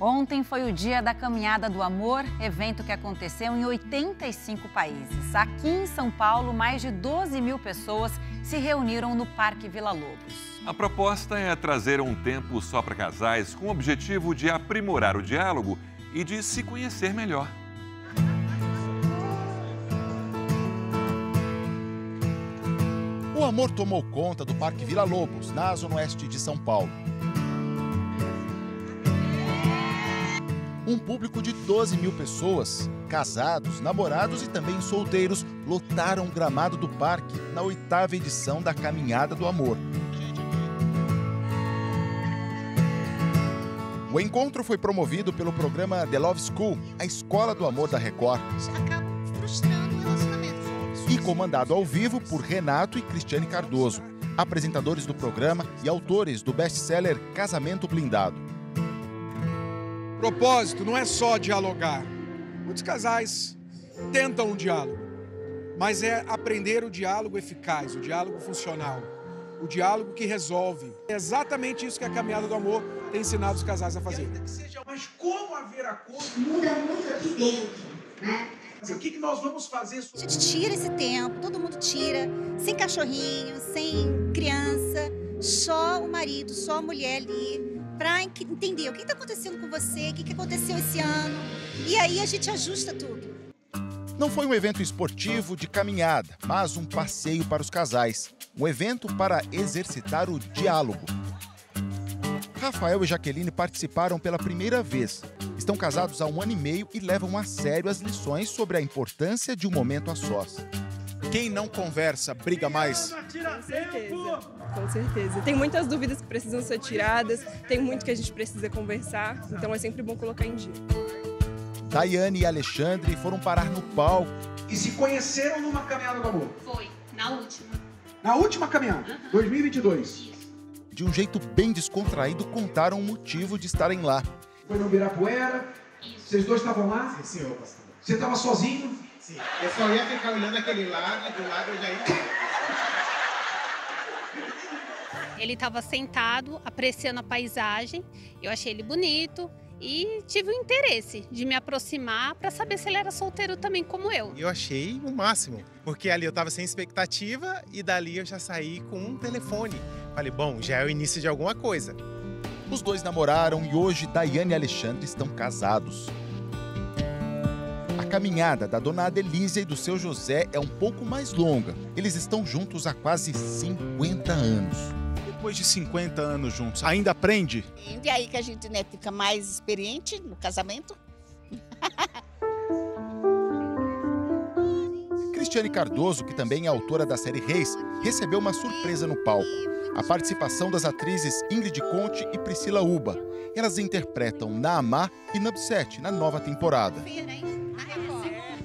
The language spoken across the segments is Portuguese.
Ontem foi o dia da Caminhada do Amor, evento que aconteceu em 85 países. Aqui em São Paulo, mais de 12 mil pessoas se reuniram no Parque Vila Lobos. A proposta é trazer um tempo só para casais com o objetivo de aprimorar o diálogo e de se conhecer melhor. O amor tomou conta do Parque Vila Lobos, na zona oeste de São Paulo. Um público de 12 mil pessoas, casados, namorados e também solteiros, lotaram o gramado do parque na oitava edição da Caminhada do Amor. O encontro foi promovido pelo programa The Love School, a escola do amor da Record. E comandado ao vivo por Renato e Cristiane Cardoso, apresentadores do programa e autores do best-seller Casamento Blindado propósito não é só dialogar. Muitos casais tentam um diálogo, mas é aprender o diálogo eficaz, o diálogo funcional, o diálogo que resolve. É exatamente isso que a caminhada do amor tem ensinado os casais a fazer. Mas como haver acordo muda muito aqui dentro, né? O que, que nós vamos fazer? A gente tira esse tempo, todo mundo tira, sem cachorrinho, sem criança, só o marido, só a mulher ali para entender o que está acontecendo com você, o que, que aconteceu esse ano. E aí a gente ajusta tudo. Não foi um evento esportivo de caminhada, mas um passeio para os casais. Um evento para exercitar o diálogo. Rafael e Jaqueline participaram pela primeira vez. Estão casados há um ano e meio e levam a sério as lições sobre a importância de um momento a sós. Quem não conversa briga mais. Com certeza, com certeza. Tem muitas dúvidas que precisam ser tiradas, tem muito que a gente precisa conversar, então é sempre bom colocar em dia. Daiane e Alexandre foram parar no palco. E se conheceram numa caminhada do amor? Foi, na última. Na última caminhada, uhum. 2022. Isso. De um jeito bem descontraído, contaram o motivo de estarem lá. Foi no Ibirapuera? Isso. Vocês dois estavam lá? Sim, senhor, pastor. Você estava sozinho? Sim. Eu só ia ficar olhando aquele lado e do lado eu já ia. Ele estava sentado, apreciando a paisagem. Eu achei ele bonito e tive o interesse de me aproximar para saber se ele era solteiro também como eu. Eu achei o máximo, porque ali eu estava sem expectativa e dali eu já saí com um telefone. Falei, bom, já é o início de alguma coisa. Os dois namoraram e hoje Daiane e Alexandre estão casados caminhada da dona Adelísia e do seu José é um pouco mais longa. Eles estão juntos há quase 50 anos. Depois de 50 anos juntos, ainda aprende? E aí que a gente né, fica mais experiente no casamento. Cristiane Cardoso, que também é autora da série Reis, recebeu uma surpresa no palco. A participação das atrizes Ingrid Conte e Priscila Uba. Elas interpretam Naamá e Nubset na nova temporada.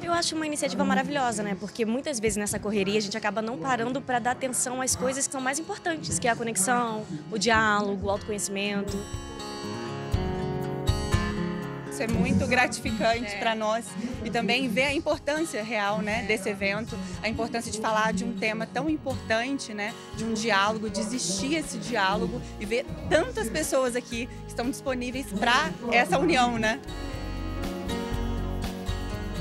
Eu acho uma iniciativa maravilhosa, né? Porque muitas vezes nessa correria a gente acaba não parando para dar atenção às coisas que são mais importantes, que é a conexão, o diálogo, o autoconhecimento. Isso é muito gratificante é. para nós e também ver a importância real, né, desse evento, a importância de falar de um tema tão importante, né, de um diálogo, de existir esse diálogo e ver tantas pessoas aqui que estão disponíveis para essa união, né?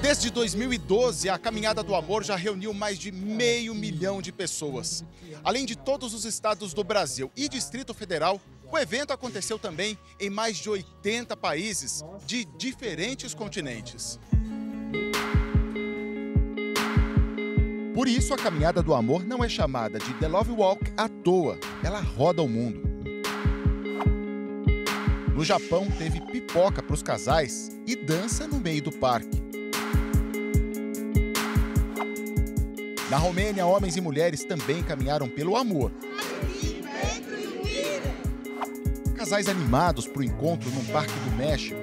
Desde 2012, a Caminhada do Amor já reuniu mais de meio milhão de pessoas. Além de todos os estados do Brasil e Distrito Federal, o evento aconteceu também em mais de 80 países de diferentes continentes. Por isso, a Caminhada do Amor não é chamada de The Love Walk à toa, ela roda o mundo. No Japão, teve pipoca para os casais e dança no meio do parque. Na Romênia, homens e mulheres também caminharam pelo amor. Casais animados para o encontro num parque do México.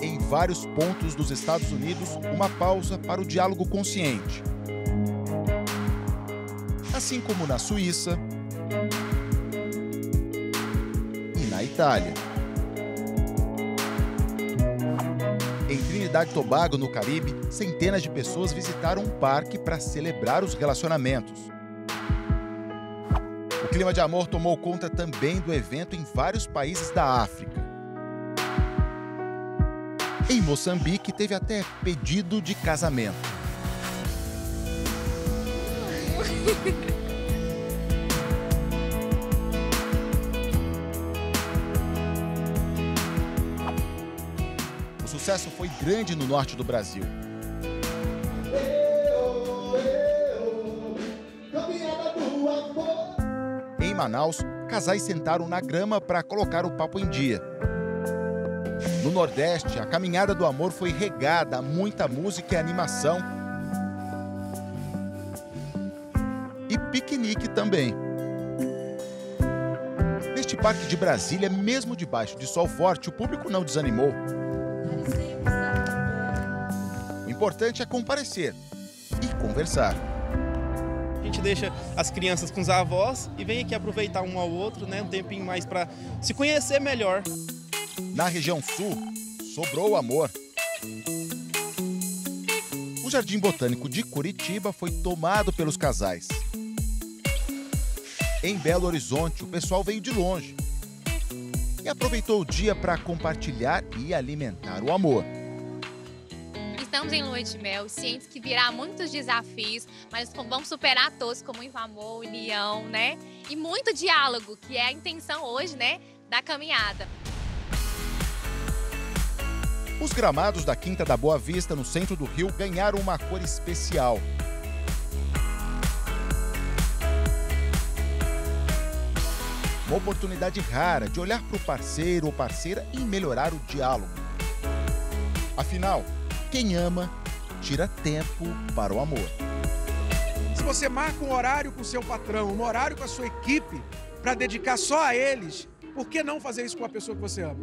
Em vários pontos dos Estados Unidos, uma pausa para o diálogo consciente. Assim como na Suíça e na Itália. Trinidad e Tobago, no Caribe, centenas de pessoas visitaram um parque para celebrar os relacionamentos. O clima de amor tomou conta também do evento em vários países da África. Em Moçambique, teve até pedido de casamento. sucesso foi grande no norte do Brasil. Em Manaus, casais sentaram na grama para colocar o papo em dia. No Nordeste, a caminhada do amor foi regada a muita música e animação. E piquenique também. Neste parque de Brasília, mesmo debaixo de sol forte, o público não desanimou. O importante é comparecer e conversar. A gente deixa as crianças com os avós e vem aqui aproveitar um ao outro, né? Um tempinho mais para se conhecer melhor. Na região sul, sobrou amor. O Jardim Botânico de Curitiba foi tomado pelos casais. Em Belo Horizonte, o pessoal veio de longe e aproveitou o dia para compartilhar e alimentar o amor. Estamos em lua de mel, cientes que virá muitos desafios, mas vamos superar todos com muito amor, união, né? E muito diálogo, que é a intenção hoje, né, da caminhada. Os gramados da Quinta da Boa Vista, no centro do Rio, ganharam uma cor especial. Uma oportunidade rara de olhar para o parceiro ou parceira e melhorar o diálogo. Afinal, quem ama tira tempo para o amor. Se você marca um horário com seu patrão, um horário com a sua equipe, para dedicar só a eles, por que não fazer isso com a pessoa que você ama?